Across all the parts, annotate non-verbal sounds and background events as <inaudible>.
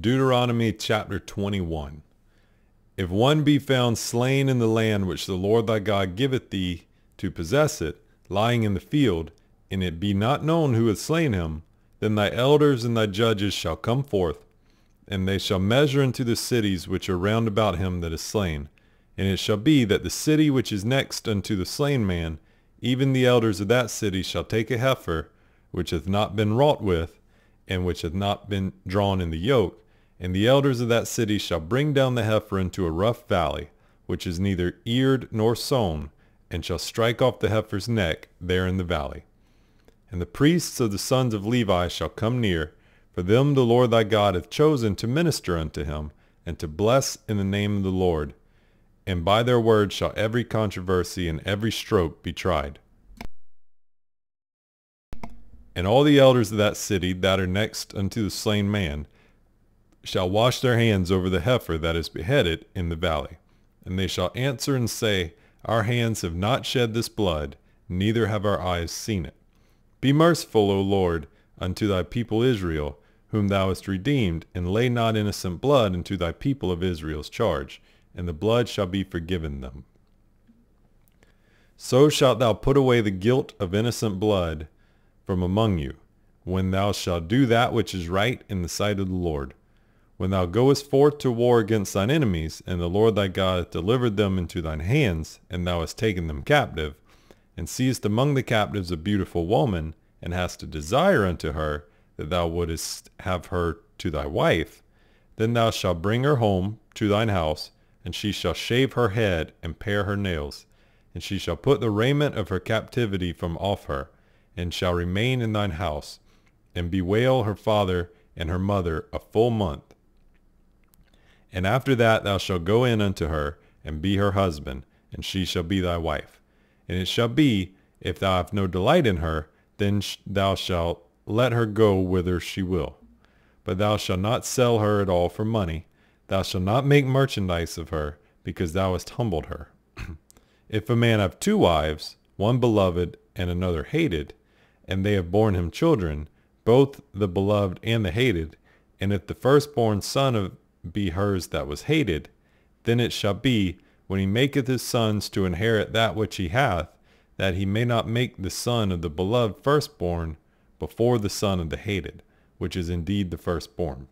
Deuteronomy chapter 21 If one be found slain in the land which the Lord thy God giveth thee to possess it, lying in the field, and it be not known who hath slain him, then thy elders and thy judges shall come forth, and they shall measure unto the cities which are round about him that is slain. And it shall be that the city which is next unto the slain man, even the elders of that city shall take a heifer, which hath not been wrought with, and which hath not been drawn in the yoke, and the elders of that city shall bring down the heifer into a rough valley, which is neither eared nor sown, and shall strike off the heifer's neck there in the valley. And the priests of the sons of Levi shall come near, for them the Lord thy God hath chosen to minister unto him, and to bless in the name of the Lord. And by their word shall every controversy and every stroke be tried. And all the elders of that city that are next unto the slain man shall wash their hands over the heifer that is beheaded in the valley. And they shall answer and say, Our hands have not shed this blood, neither have our eyes seen it. Be merciful, O Lord, unto thy people Israel, whom thou hast redeemed, and lay not innocent blood into thy people of Israel's charge, and the blood shall be forgiven them. So shalt thou put away the guilt of innocent blood from among you, when thou shalt do that which is right in the sight of the Lord. When thou goest forth to war against thine enemies, and the Lord thy God hath delivered them into thine hands, and thou hast taken them captive, and seest among the captives a beautiful woman, and hast a desire unto her, that thou wouldest have her to thy wife, then thou shalt bring her home to thine house, and she shall shave her head and pare her nails, and she shall put the raiment of her captivity from off her, and shall remain in thine house, and bewail her father and her mother a full month. And after that thou shalt go in unto her, and be her husband, and she shall be thy wife. And it shall be, if thou have no delight in her, then sh- thou shalt let her go whither she will. But thou shalt not sell her at all for money. Thou shalt not make merchandise of her, because thou hast humbled her. <clears throat> if a man have two wives, one beloved and another hated, and they have borne him children, both the beloved and the hated, and if the firstborn son of be hers that was hated, then it shall be, when he maketh his sons to inherit that which he hath, that he may not make the son of the beloved firstborn before the son of the hated, which is indeed the firstborn.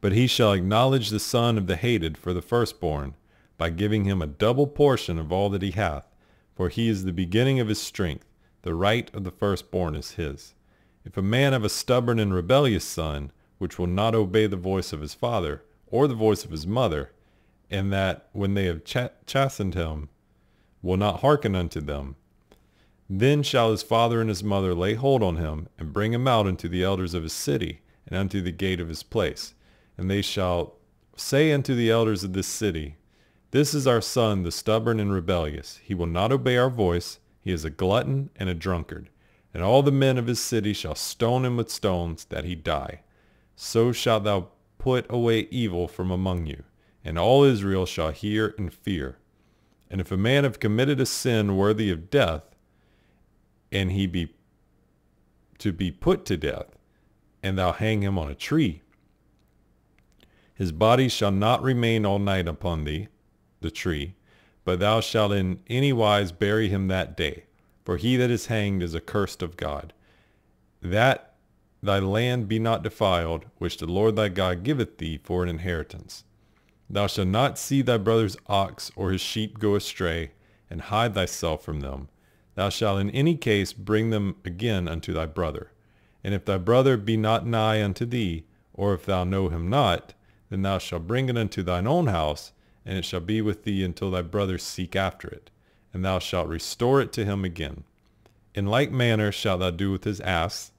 But he shall acknowledge the son of the hated for the firstborn, by giving him a double portion of all that he hath, for he is the beginning of his strength, the right of the firstborn is his. If a man have a stubborn and rebellious son, which will not obey the voice of his father, or the voice of his mother, and that, when they have ch- chastened him, will not hearken unto them, then shall his father and his mother lay hold on him, and bring him out unto the elders of his city, and unto the gate of his place. And they shall say unto the elders of this city, This is our son, the stubborn and rebellious. He will not obey our voice. He is a glutton and a drunkard. And all the men of his city shall stone him with stones, that he die. So shalt thou put away evil from among you, and all Israel shall hear and fear. And if a man have committed a sin worthy of death, and he be to be put to death, and thou hang him on a tree, his body shall not remain all night upon thee, the tree, but thou shalt in any wise bury him that day. For he that is hanged is accursed of God. That thy land be not defiled, which the Lord thy God giveth thee for an inheritance. Thou shalt not see thy brother's ox or his sheep go astray, and hide thyself from them. Thou shalt in any case bring them again unto thy brother. And if thy brother be not nigh unto thee, or if thou know him not, then thou shalt bring it unto thine own house, and it shall be with thee until thy brother seek after it, and thou shalt restore it to him again. In like manner shalt thou do with his ass,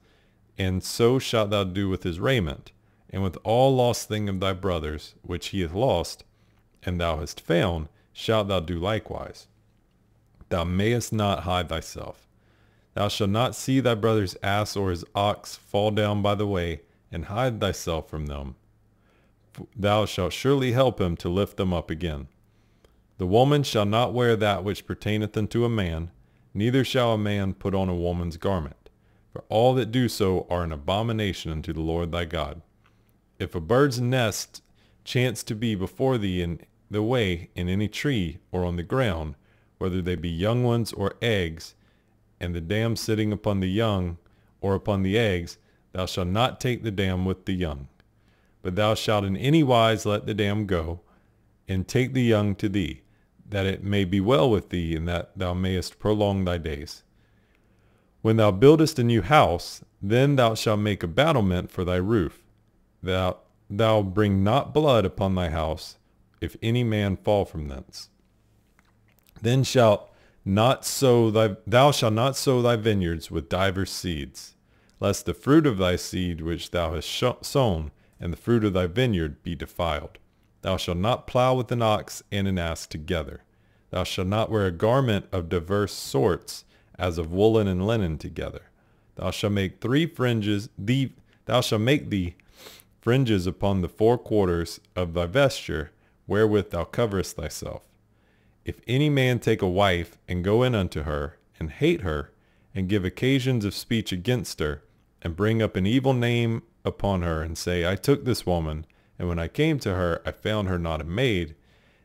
and so shalt thou do with his raiment, and with all lost thing of thy brother's, which he hath lost, and thou hast found, shalt thou do likewise. Thou mayest not hide thyself. Thou shalt not see thy brother's ass or his ox fall down by the way, and hide thyself from them. Thou shalt surely help him to lift them up again. The woman shall not wear that which pertaineth unto a man, neither shall a man put on a woman's garment. All that do so are an abomination unto the Lord thy God. If a bird's nest chance to be before thee in the way in any tree or on the ground, whether they be young ones or eggs, and the dam sitting upon the young or upon the eggs, thou shalt not take the dam with the young. But thou shalt in any wise let the dam go, and take the young to thee, that it may be well with thee, and that thou mayest prolong thy days. When thou buildest a new house, then thou shalt make a battlement for thy roof. Thou, thou bring not blood upon thy house, if any man fall from thence. Then shalt not sow thy, thou shalt not sow thy vineyards with divers seeds, lest the fruit of thy seed which thou hast sown and the fruit of thy vineyard be defiled. Thou shalt not plow with an ox and an ass together. Thou shalt not wear a garment of divers sorts, as of woolen and linen together. Thou shalt make three fringes, thee, thou shalt make thee fringes upon the four quarters of thy vesture, wherewith thou coverest thyself. If any man take a wife, and go in unto her, and hate her, and give occasions of speech against her, and bring up an evil name upon her, and say, I took this woman, and when I came to her, I found her not a maid,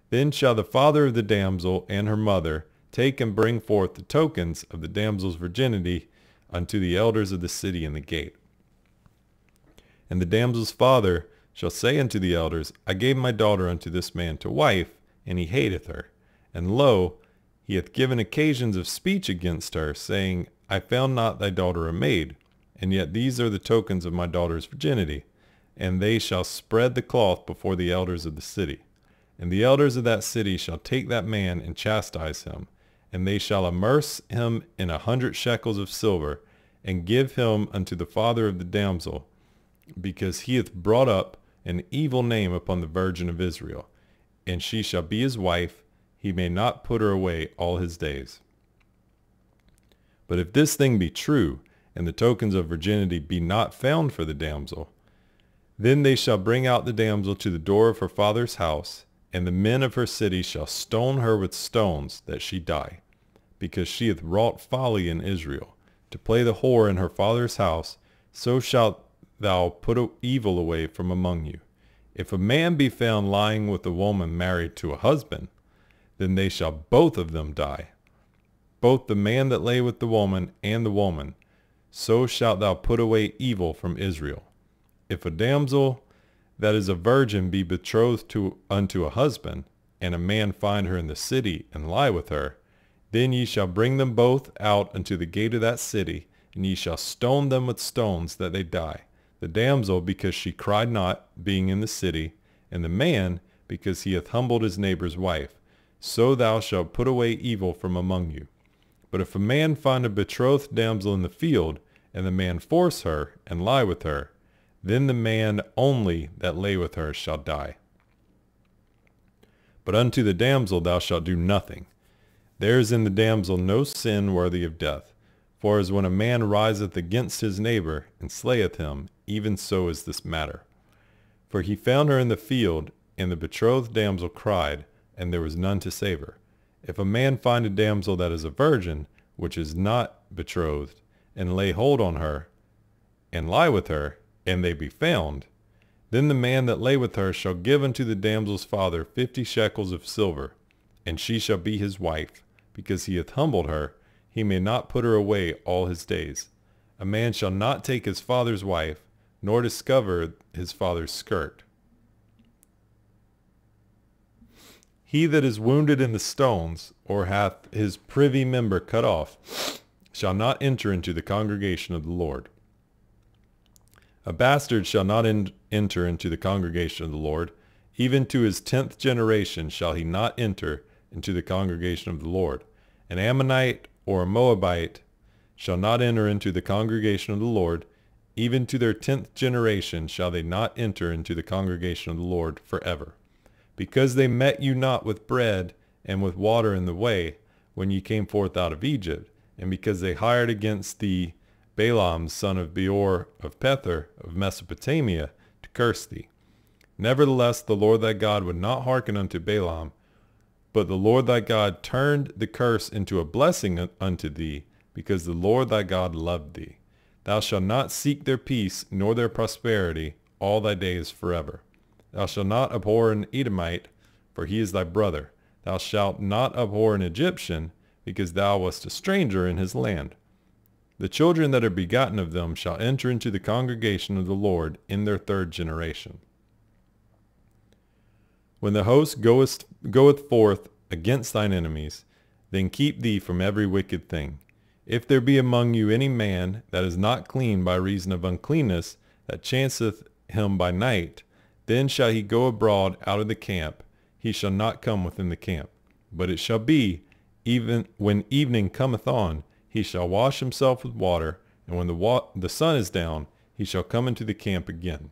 then shall the father of the damsel and her mother take and bring forth the tokens of the damsel's virginity unto the elders of the city in the gate. And the damsel's father shall say unto the elders, I gave my daughter unto this man to wife, and he hateth her. And lo, he hath given occasions of speech against her, saying, I found not thy daughter a maid. And yet these are the tokens of my daughter's virginity. And they shall spread the cloth before the elders of the city. And the elders of that city shall take that man and chastise him, and they shall amerce him in a hundred shekels of silver, and give him unto the father of the damsel, because he hath brought up an evil name upon the virgin of Israel. And she shall be his wife, he may not put her away all his days. But if this thing be true, and the tokens of virginity be not found for the damsel, then they shall bring out the damsel to the door of her father's house, and the men of her city shall stone her with stones, that she die because she hath wrought folly in Israel, to play the whore in her father's house, so shalt thou put evil away from among you. If a man be found lying with a woman married to a husband, then they shall both of them die, both the man that lay with the woman and the woman. So shalt thou put away evil from Israel. If a damsel that is a virgin be betrothed to unto a husband, and a man find her in the city and lie with her, then ye shall bring them both out unto the gate of that city, and ye shall stone them with stones that they die. The damsel because she cried not, being in the city, and the man because he hath humbled his neighbor's wife. So thou shalt put away evil from among you. But if a man find a betrothed damsel in the field, and the man force her, and lie with her, then the man only that lay with her shall die. But unto the damsel thou shalt do nothing, there is in the damsel no sin worthy of death. For as when a man riseth against his neighbor, and slayeth him, even so is this matter. For he found her in the field, and the betrothed damsel cried, and there was none to save her. If a man find a damsel that is a virgin, which is not betrothed, and lay hold on her, and lie with her, and they be found, then the man that lay with her shall give unto the damsel's father fifty shekels of silver, and she shall be his wife, because he hath humbled her, he may not put her away all his days. A man shall not take his father's wife, nor discover his father's skirt. He that is wounded in the stones, or hath his privy member cut off, shall not enter into the congregation of the Lord. A bastard shall not en- enter into the congregation of the Lord. Even to his tenth generation shall he not enter into the congregation of the Lord. An Ammonite or a Moabite shall not enter into the congregation of the Lord. Even to their tenth generation shall they not enter into the congregation of the Lord forever. Because they met you not with bread and with water in the way, when ye came forth out of Egypt, and because they hired against thee Balaam son of Beor of Pethor of Mesopotamia to curse thee. Nevertheless the Lord thy God would not hearken unto Balaam, but the Lord thy God turned the curse into a blessing unto thee, because the Lord thy God loved thee. Thou shalt not seek their peace nor their prosperity all thy days forever. Thou shalt not abhor an Edomite, for he is thy brother. Thou shalt not abhor an Egyptian, because thou wast a stranger in his land. The children that are begotten of them shall enter into the congregation of the Lord in their third generation. When the host goeth, goeth forth against thine enemies, then keep thee from every wicked thing. If there be among you any man that is not clean by reason of uncleanness, that chanceth him by night, then shall he go abroad out of the camp, he shall not come within the camp. But it shall be, even when evening cometh on, he shall wash himself with water, and when the, wa- the sun is down, he shall come into the camp again.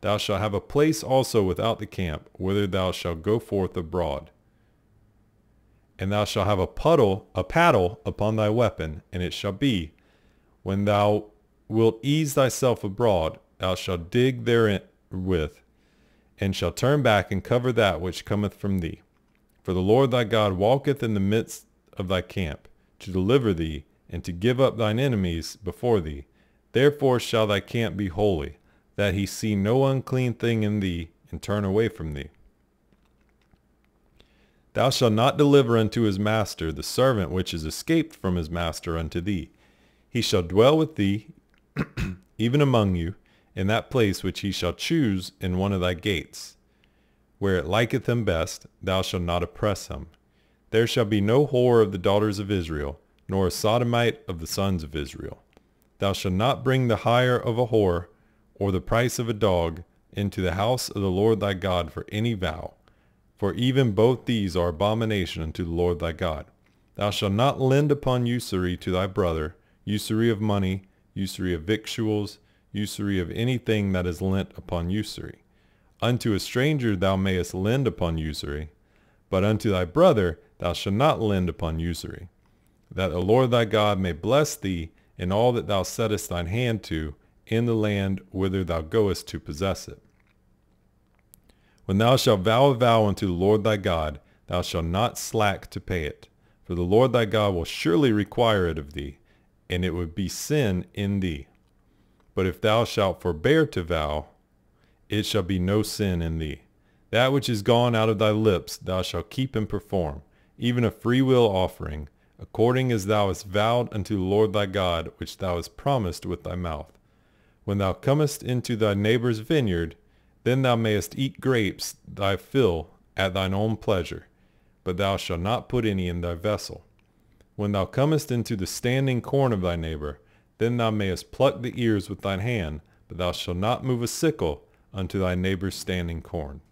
Thou shalt have a place also without the camp, whither thou shalt go forth abroad. And thou shalt have a puddle, a paddle upon thy weapon, and it shall be, when thou wilt ease thyself abroad, thou shalt dig therewith, and shall turn back and cover that which cometh from thee. For the Lord thy God walketh in the midst of thy camp, to deliver thee, and to give up thine enemies before thee. Therefore shall thy camp be holy, that he see no unclean thing in thee, and turn away from thee. Thou shalt not deliver unto his master the servant which is escaped from his master unto thee. He shall dwell with thee, <clears throat> even among you, in that place which he shall choose in one of thy gates. Where it liketh him best, thou shalt not oppress him. There shall be no whore of the daughters of Israel, nor a sodomite of the sons of Israel. Thou shalt not bring the hire of a whore, or the price of a dog, into the house of the Lord thy God for any vow. For even both these are abomination unto the Lord thy God. Thou shalt not lend upon usury to thy brother, usury of money, usury of victuals, usury of anything that is lent upon usury. Unto a stranger thou mayest lend upon usury, but unto thy brother thou shalt not lend upon usury, that the Lord thy God may bless thee in all that thou settest thine hand to in the land whither thou goest to possess it. When thou shalt vow a vow unto the Lord thy God, thou shalt not slack to pay it, for the Lord thy God will surely require it of thee, and it would be sin in thee. But if thou shalt forbear to vow, it shall be no sin in thee. That which is gone out of thy lips thou shalt keep and perform, even a freewill offering, according as thou hast vowed unto the Lord thy God, which thou hast promised with thy mouth. When thou comest into thy neighbor's vineyard, then thou mayest eat grapes thy fill at thine own pleasure, but thou shalt not put any in thy vessel. When thou comest into the standing corn of thy neighbor, then thou mayest pluck the ears with thine hand, but thou shalt not move a sickle unto thy neighbor's standing corn.